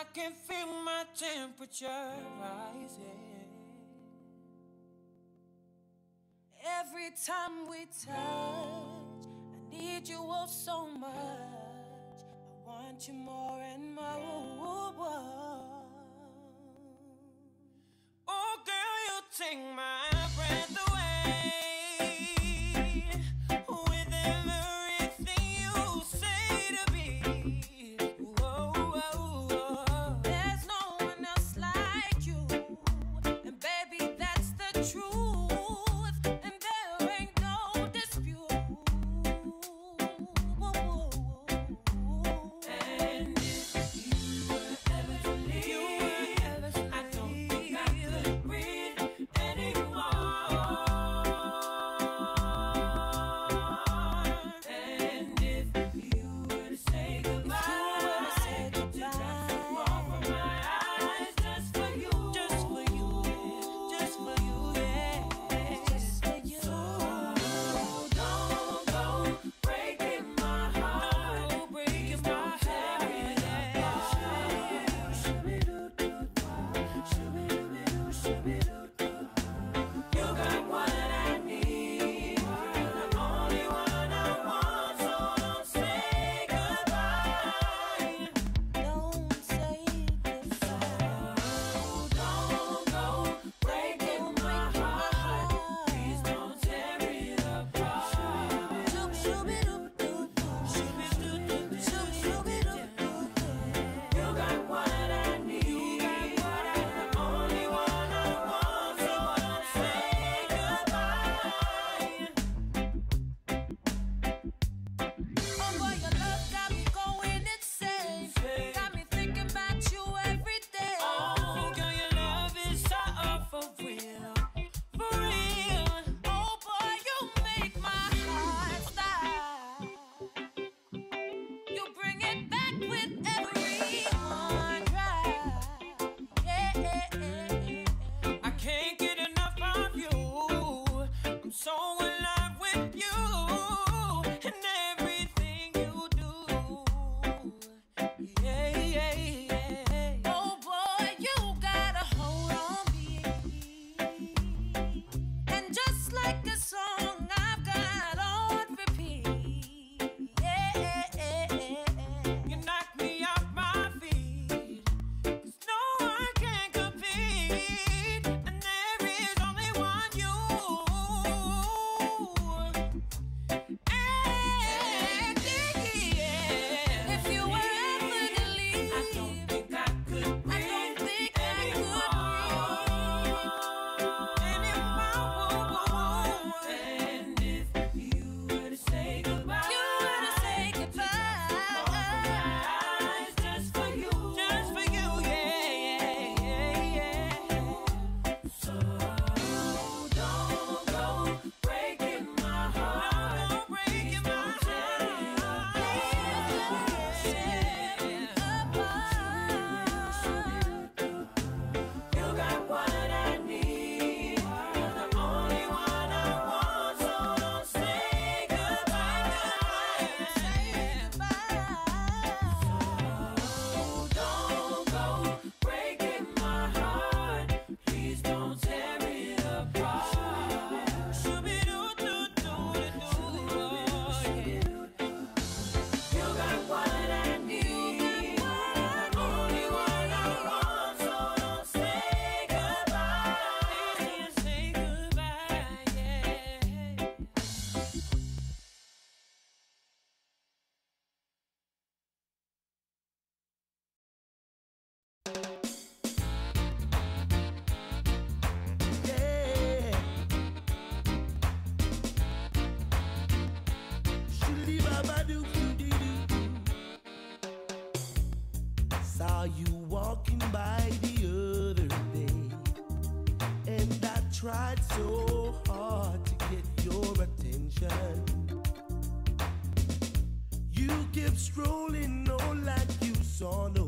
I can feel my temperature rising. Every time we touch, I need you all so much. I want you more and more. Oh, girl, you take my. saw you walking by the other day, and I tried so hard to get your attention. You kept strolling on like you saw no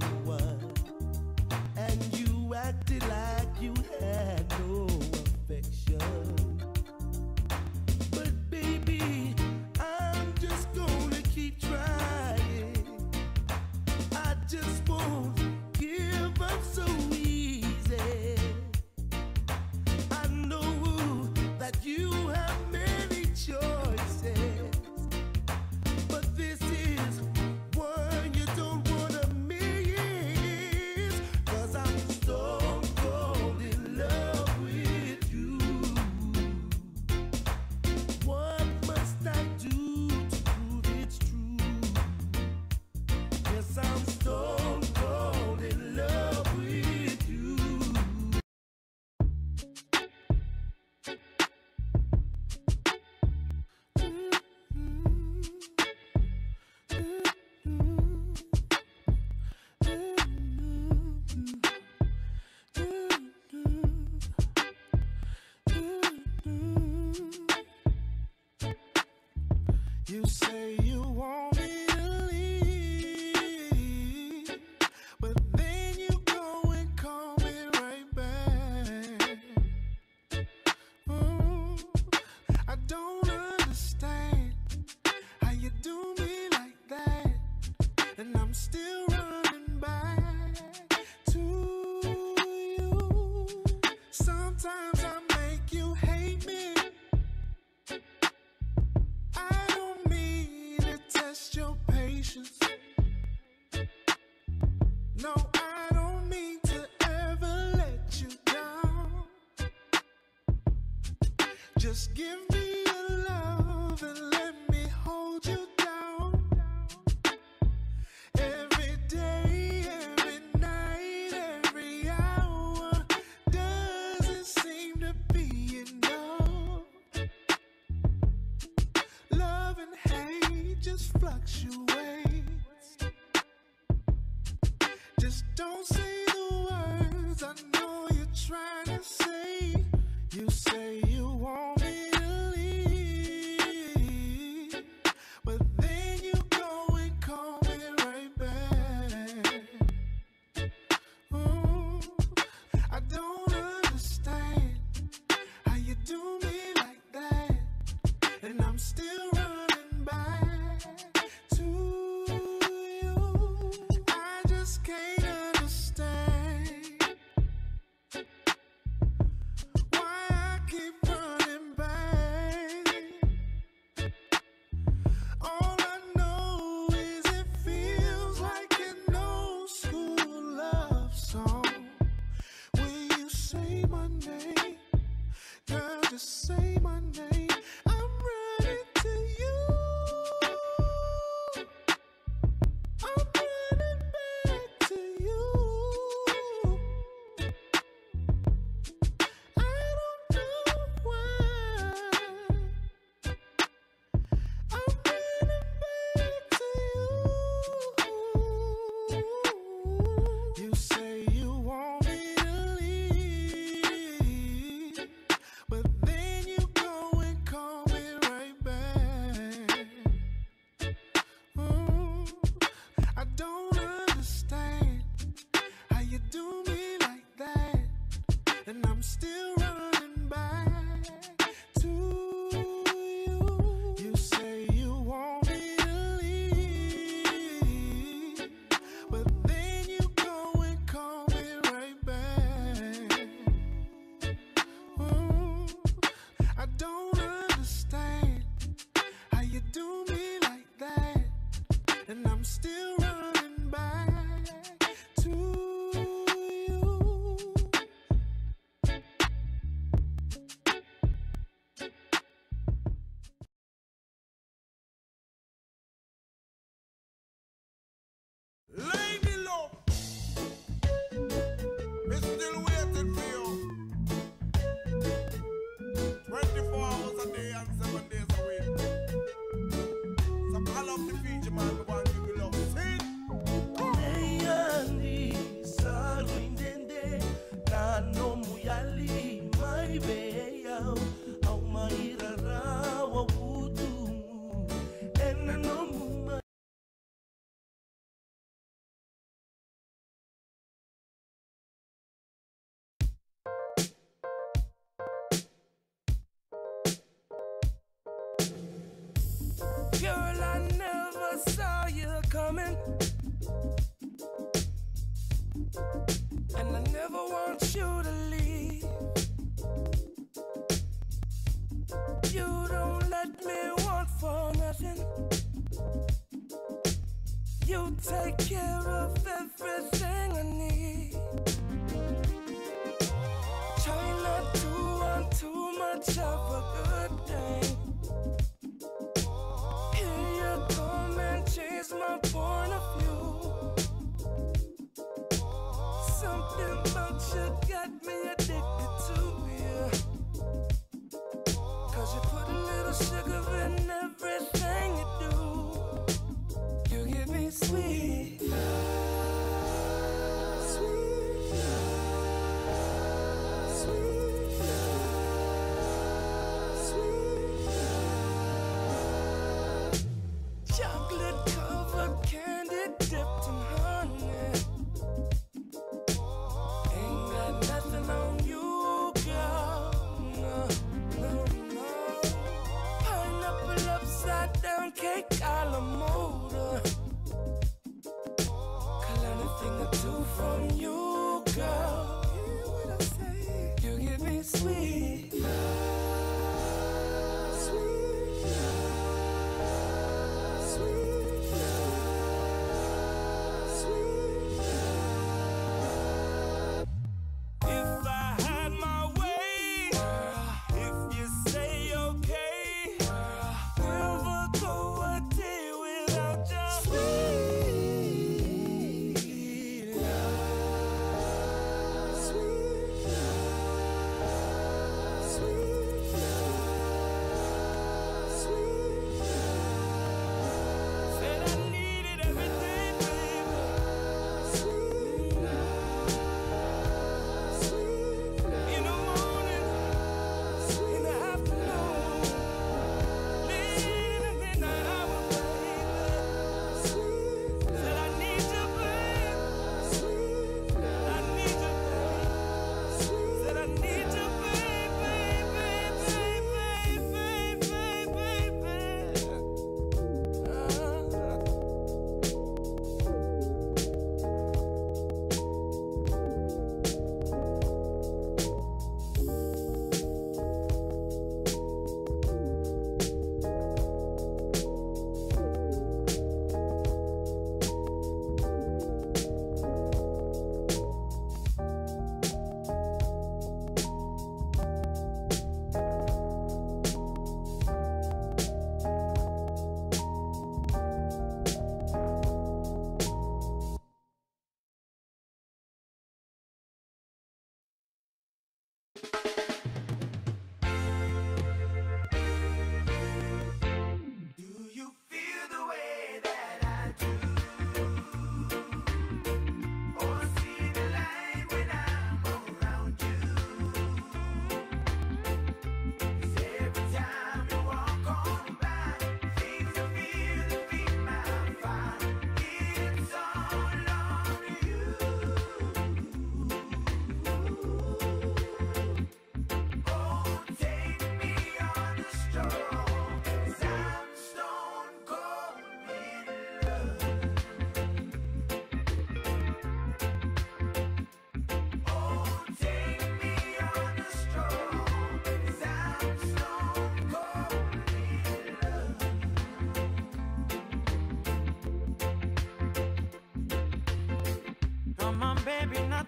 You take care of everything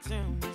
baby,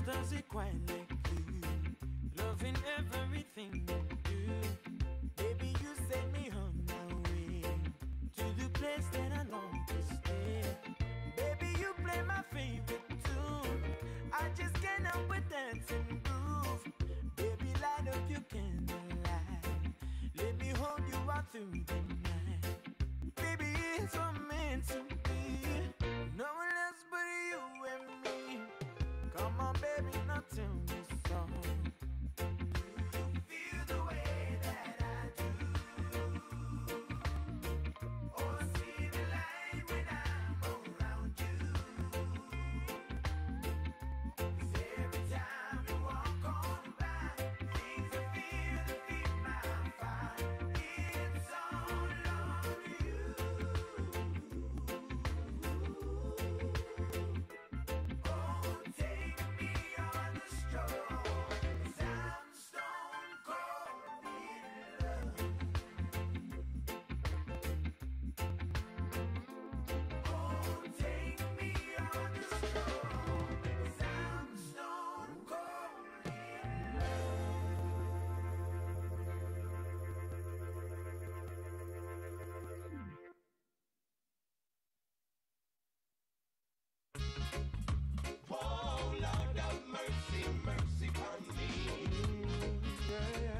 distância e yeah, yeah.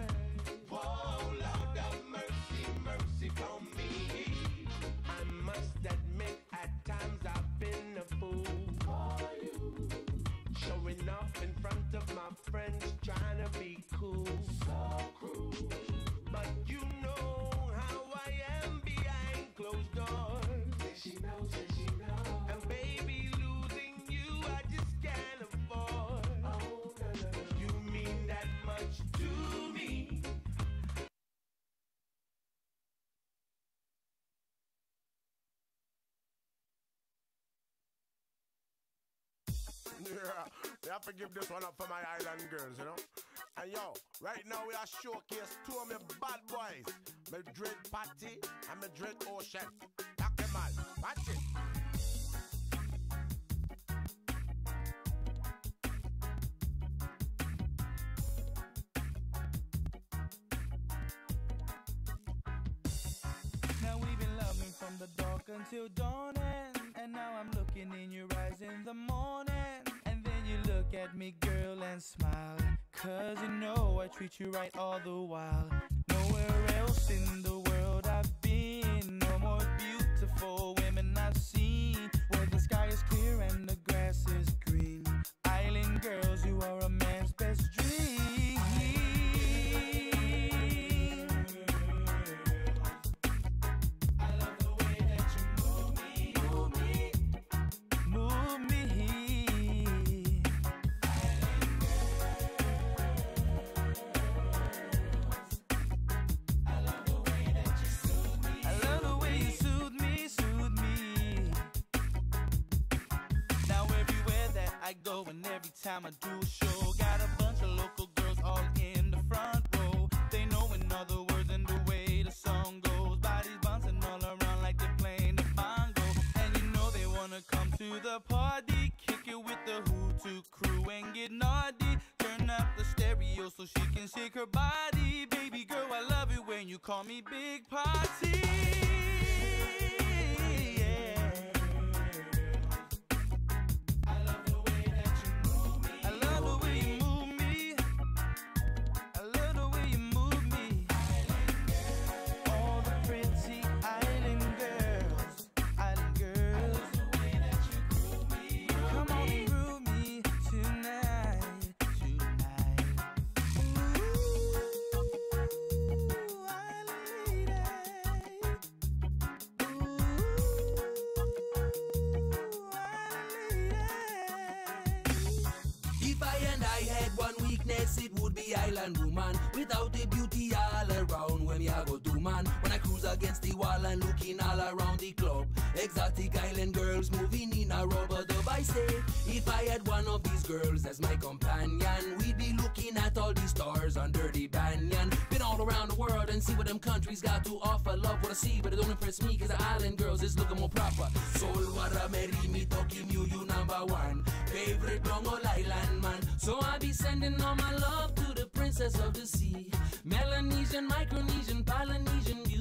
We have to give this one up for my island girls, you know. And yo, right now we are showcase two of my bad boys, Madrid Patty and Madrid Ocean. Okay, man, watch it. From the dark until dawning And now I'm looking in your eyes in the morning look at me girl and smile. Cause you know I treat you right all the while. Nowhere else in the world I've been. No more beautiful women I've seen. Where the sky is clear and the grass is I go and every time I do a show, got a bunch of local girls all in the front row. They know in other words and the way the song goes. Bodies bouncing all around like they're playing the bongo. And you know they wanna come to the party, kick it with the Hutu crew and get naughty. Turn up the stereo so she can shake her body. Baby girl, I love it when you call me Big Party. Island woman. Without the beauty all around, when me I go do man. When I cruise against the wall and looking all around the club. Exotic island girls moving in a rubber dub. I say, if I had one of these girls as my companion, we'd be looking at all the stars under the around the world and see what them countries got to offer. Love what I see, but it don't impress me, cause the island girls is looking more proper. Soul, what I marry me, talking you, you number one. Favorite long old island man. So I be sending all my love to the princess of the sea. Melanesian, Micronesian, Polynesian beauty.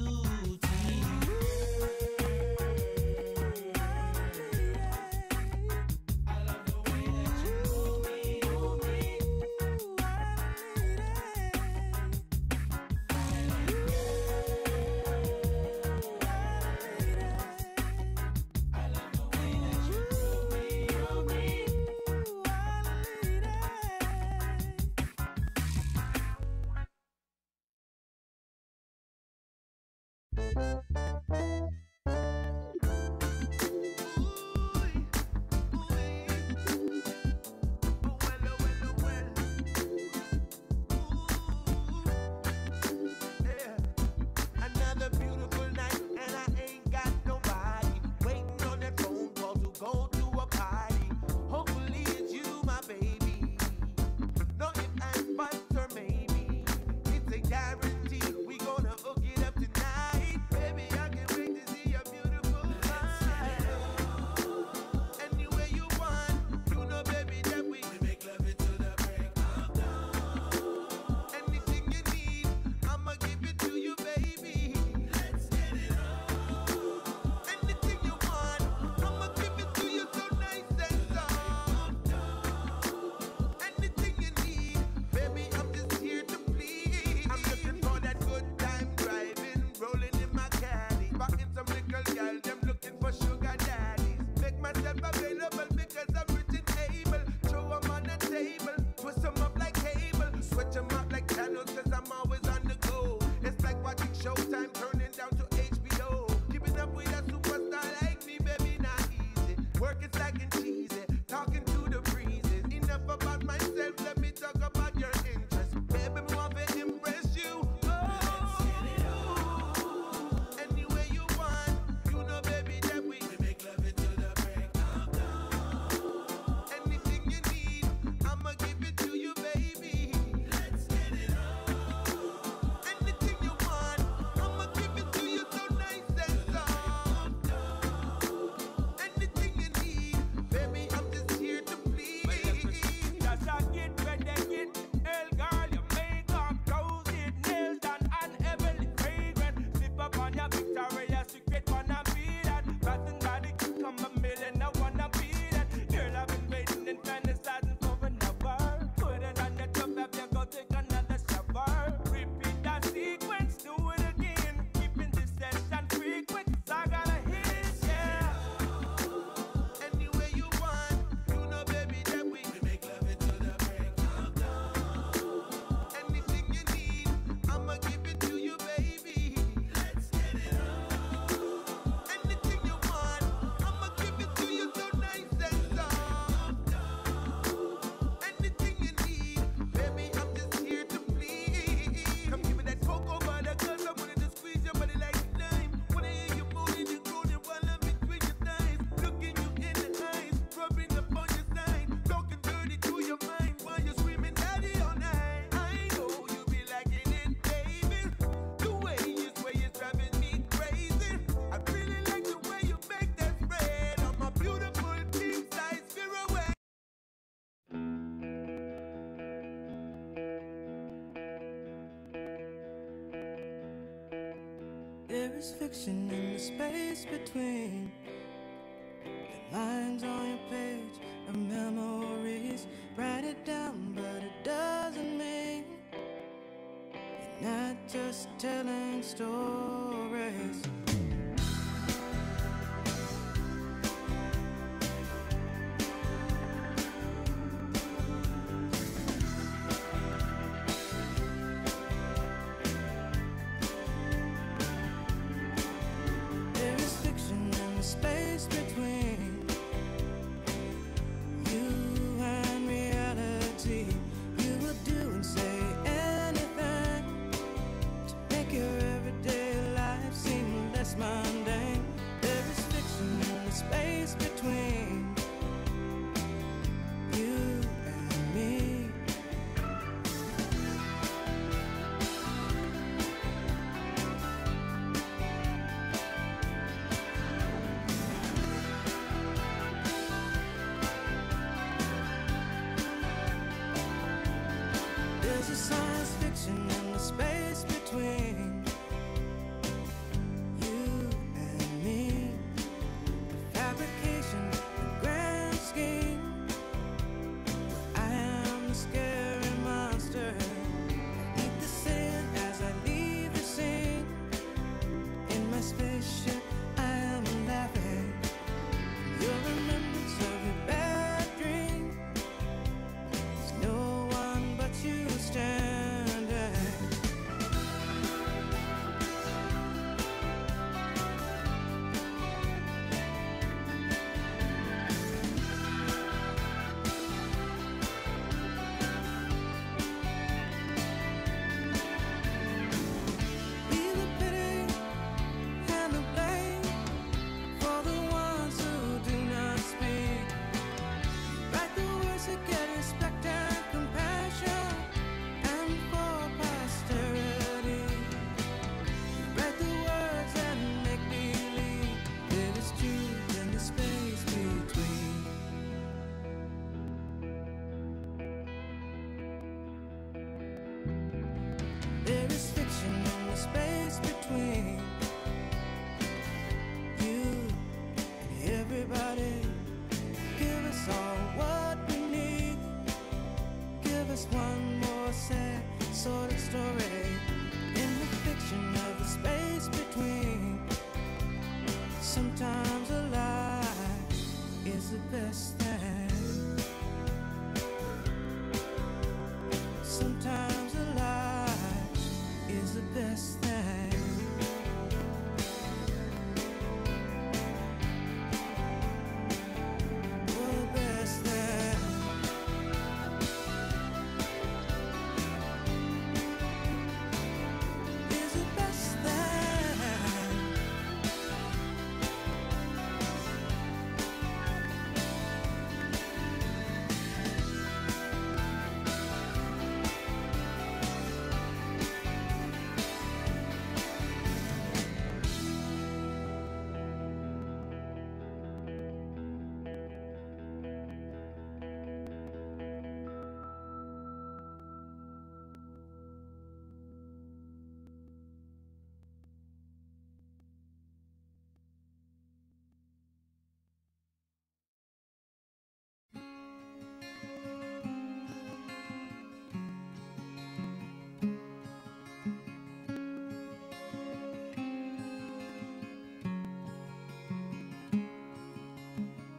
There is fiction in the space between.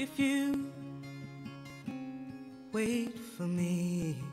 if you wait for me.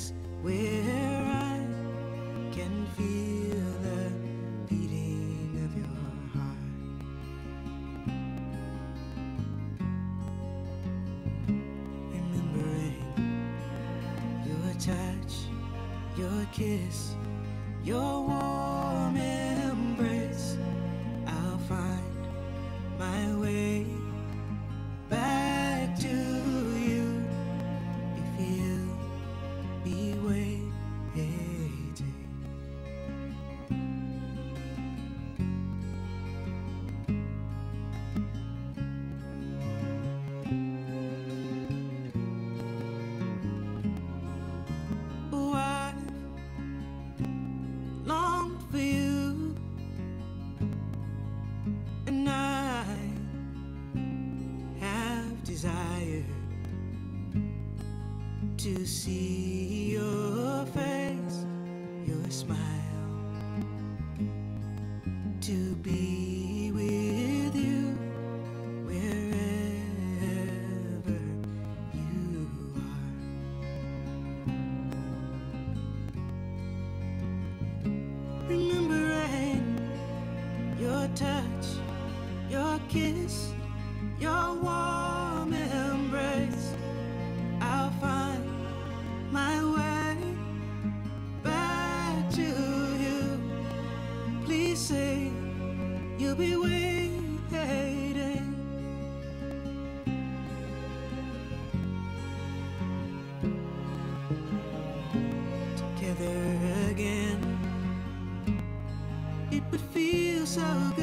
place where I can feel the beating of your heart. Remembering your touch, your kiss, your warmth. kiss, your warm embrace, I'll find my way back to you. Please say you'll be waiting. Together again, it would feel so good.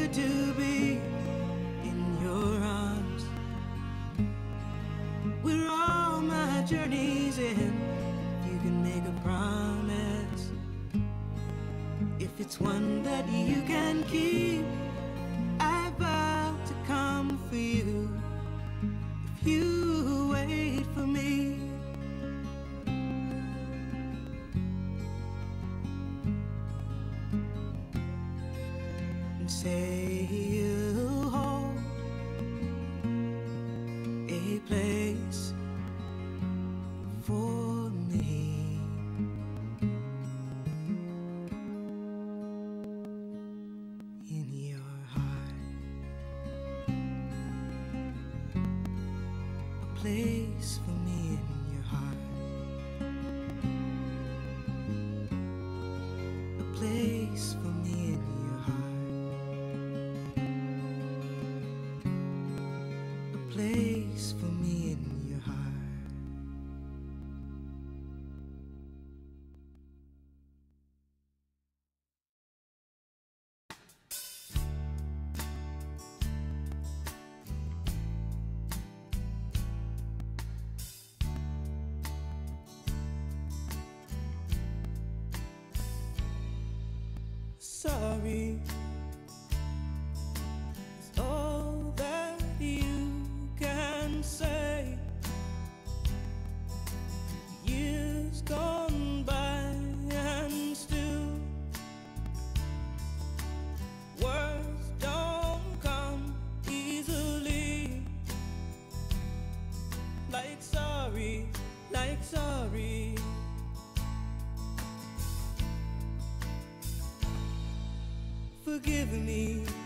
forgive me.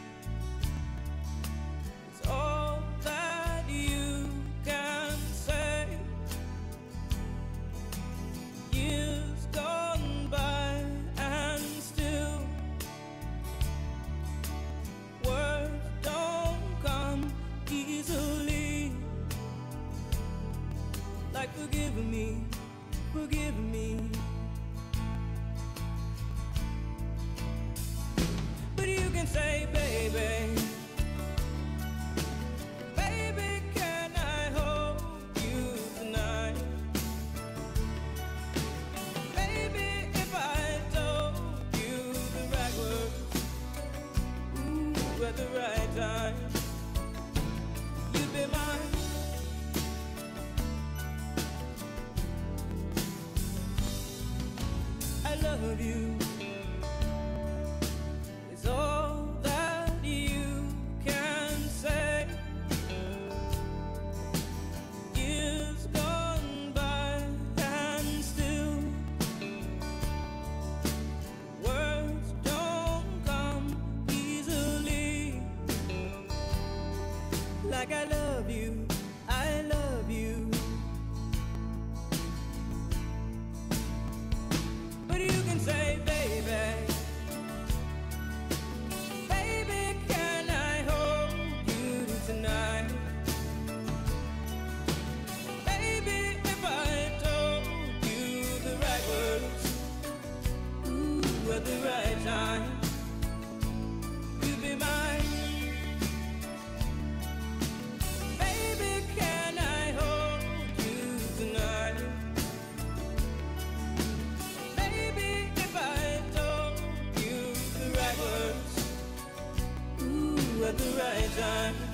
time.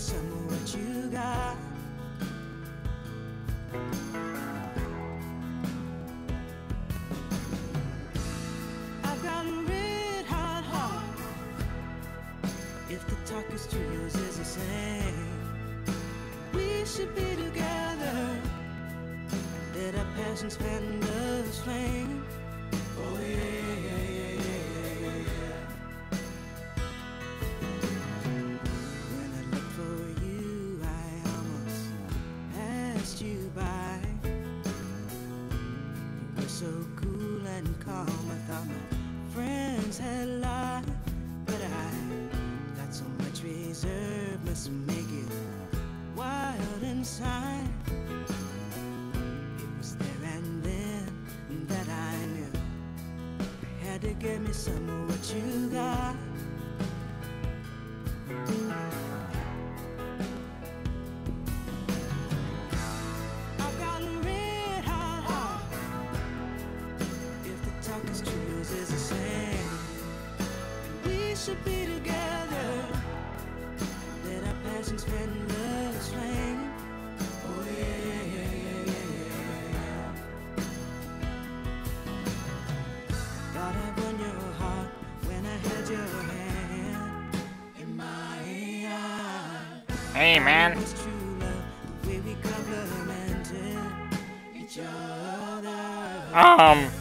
Some of what you got. I've got a red hot heart. If the talk is true, yours is the same. We should be together. Let our passions fan the flame. Give me some of what you got. man. Um...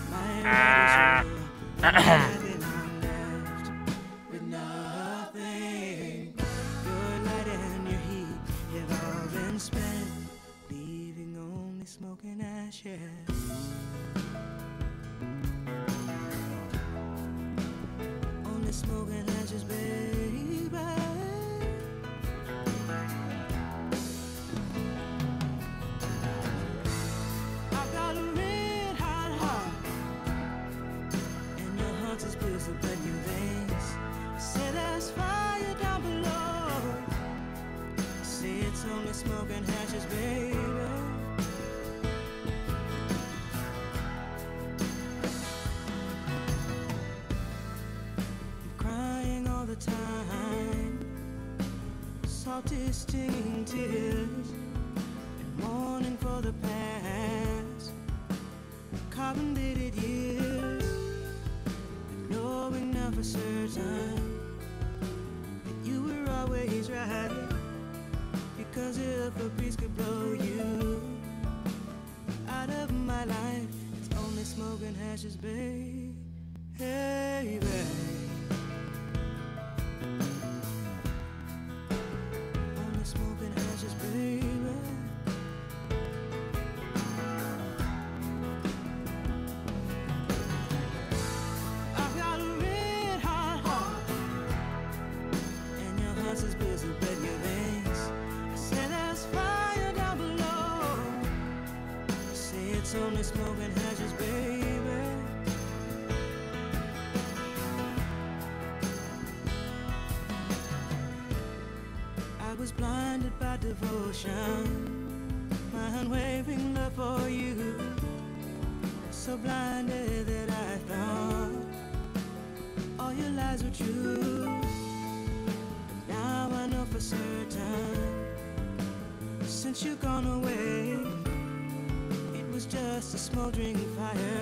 Cause if a breeze could blow you out of my life, it's only smoke and ashes, babe. Hey, babe. smoldering fire.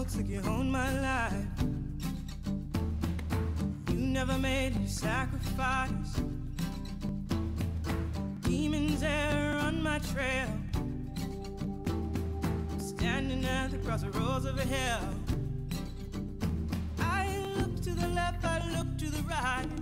looks like you own my life. You never made a sacrifice. Demons are on my trail. Standing at the crossroads of hell. hill. I look to the left, I look to the right.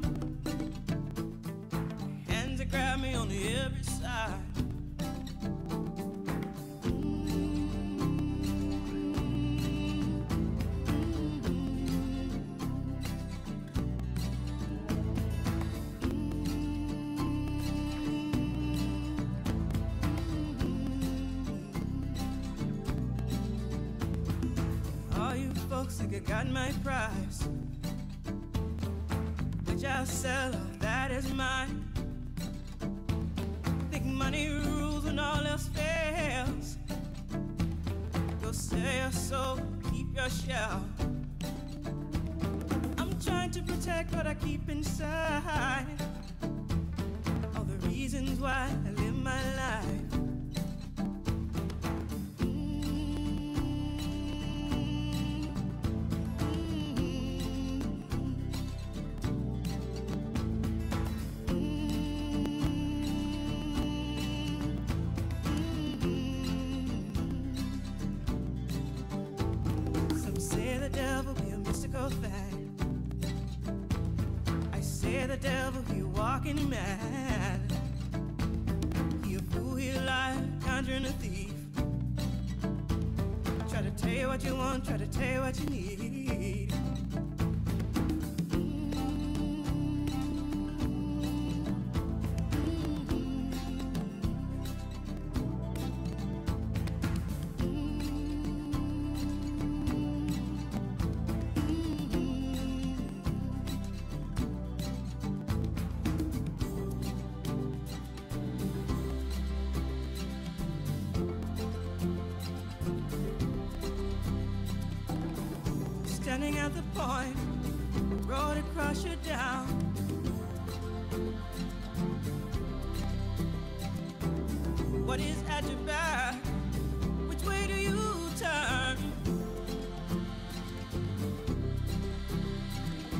You try to